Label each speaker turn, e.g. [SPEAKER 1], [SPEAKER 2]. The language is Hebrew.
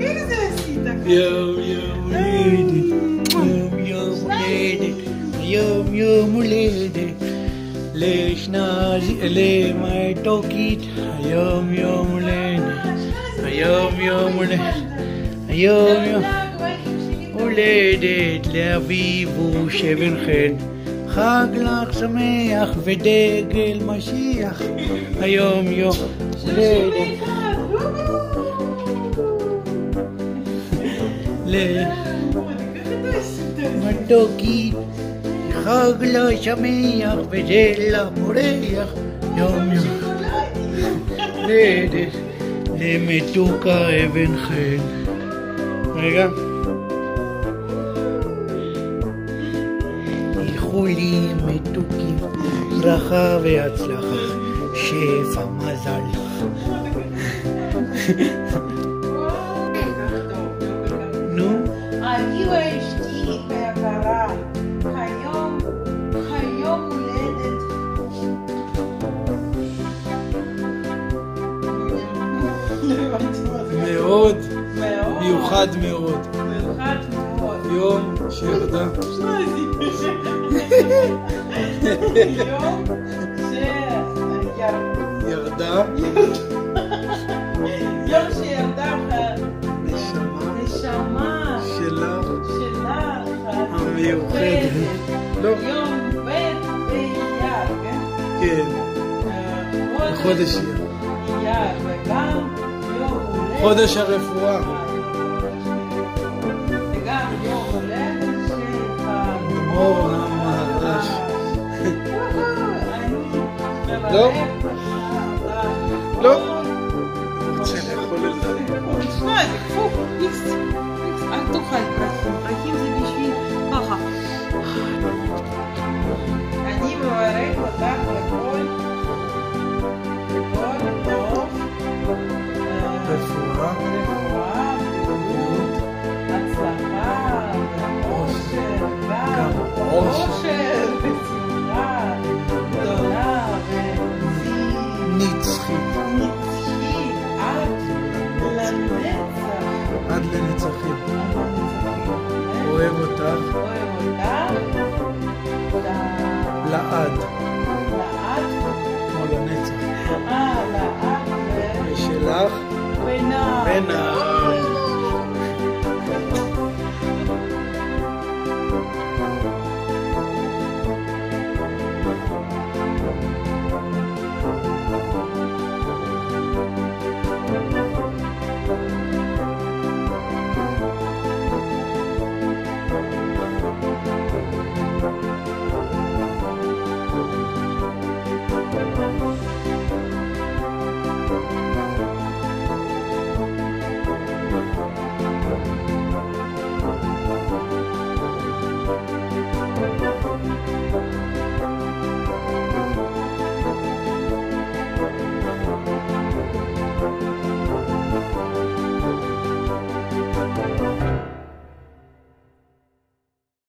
[SPEAKER 1] איך זה עשית?
[SPEAKER 2] יום יום הולדת, יום יום הולדת, יום יום הולדת, לשנה, למתוקית, היום יום הולדת, היום יום הולדת, היום יום הולדת לאביבו שבן חן. חג לך שמח ודגל משיח, היום יום הולדת. חג לה שמח ודגל פורח, יום יום למתוקה אבן חן. רגע. איחולי מתוקים, ברכה והצלחה, שפע מזל לך. נו,
[SPEAKER 1] אני ואשתי היקרה, היום, היום הולדת.
[SPEAKER 2] מאוד. מיוחד מאוד. יום שירדה. ירדה
[SPEAKER 1] יום שירדה
[SPEAKER 2] נשמה
[SPEAKER 1] הנשמה
[SPEAKER 2] שלך המיוחדת. לא,
[SPEAKER 1] יום ב' באייר, כן?
[SPEAKER 2] כן,
[SPEAKER 1] אה,
[SPEAKER 2] חודש יר.
[SPEAKER 1] אייר, וגם יום הולדת.
[SPEAKER 2] חודש הרפואה.
[SPEAKER 1] אני ונצחית.
[SPEAKER 2] נצחית,
[SPEAKER 1] נצחית עד לנצח.
[SPEAKER 2] עד לנצחים. אוהב אותך
[SPEAKER 1] אוהב אותך.
[SPEAKER 2] לעד,
[SPEAKER 1] לעד.
[SPEAKER 2] כמו לנצח.
[SPEAKER 1] אה, לעד
[SPEAKER 2] ושלך
[SPEAKER 1] ונער.
[SPEAKER 2] ונער.